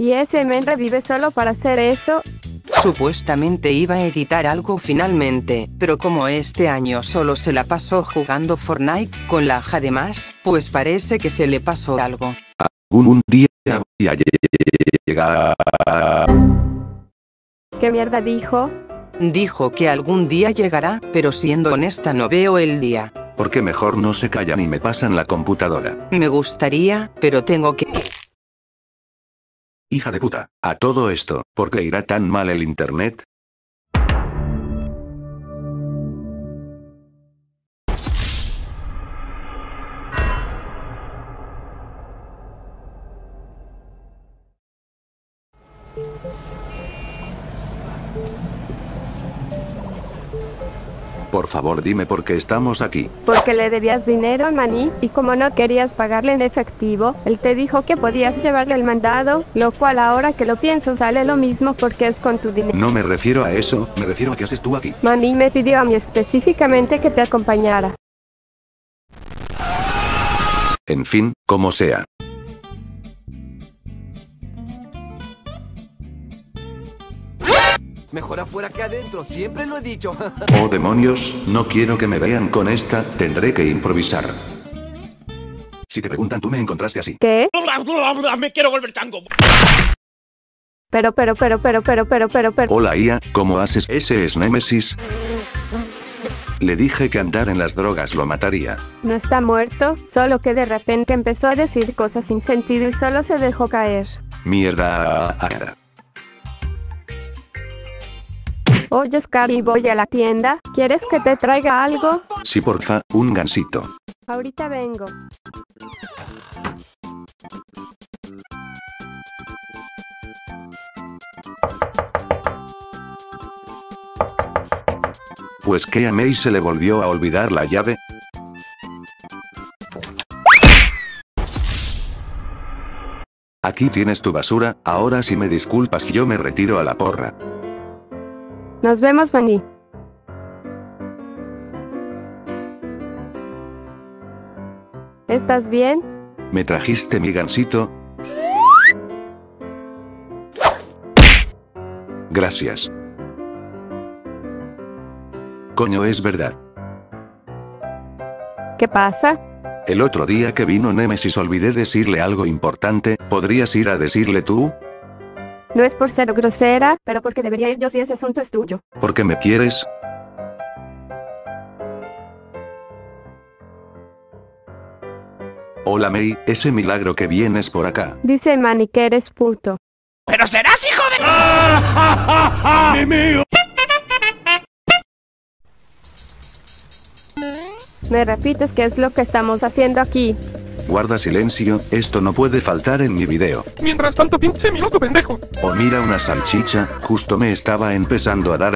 ¿Y ese men revive solo para hacer eso? Supuestamente iba a editar algo finalmente, pero como este año solo se la pasó jugando Fortnite con la Aja de más, pues parece que se le pasó algo. Un, un día voy a llegar. ¿Qué mierda dijo? Dijo que algún día llegará, pero siendo honesta no veo el día. Porque mejor no se callan y me pasan la computadora. Me gustaría, pero tengo que... Hija de puta. A todo esto, ¿por qué irá tan mal el internet? Por favor dime por qué estamos aquí. Porque le debías dinero a Maní, y como no querías pagarle en efectivo, él te dijo que podías llevarle el mandado, lo cual ahora que lo pienso sale lo mismo porque es con tu dinero. No me refiero a eso, me refiero a qué haces tú aquí. Maní me pidió a mí específicamente que te acompañara. En fin, como sea. Mejor afuera que adentro, siempre lo he dicho. Oh demonios, no quiero que me vean con esta, tendré que improvisar. Si te preguntan, tú me encontraste así. ¿Qué? Me quiero volver chango. Pero, pero, pero, pero, pero, pero, pero, pero. Hola IA, ¿cómo haces? Ese es Nemesis. Le dije que andar en las drogas lo mataría. No está muerto, solo que de repente empezó a decir cosas sin sentido y solo se dejó caer. Mierda. Oye, Oscar, y voy a la tienda. ¿Quieres que te traiga algo? Sí, porfa, un gansito. Ahorita vengo. Pues que a May se le volvió a olvidar la llave. Aquí tienes tu basura, ahora si me disculpas yo me retiro a la porra. Nos vemos, Maní. ¿Estás bien? ¿Me trajiste mi gansito? Gracias. Coño, es verdad. ¿Qué pasa? El otro día que vino Nemesis olvidé decirle algo importante, ¿podrías ir a decirle tú? No es por ser grosera, pero porque debería ir yo si ese asunto es tuyo. ¿Porque me quieres? Hola May, ese milagro que vienes por acá. Dice Manny que eres puto. ¡Pero serás hijo de... mío! ¿Me repites qué es lo que estamos haciendo aquí? Guarda silencio, esto no puede faltar en mi video. Mientras tanto, pinche mi loco pendejo. O mira una salchicha, justo me estaba empezando a dar...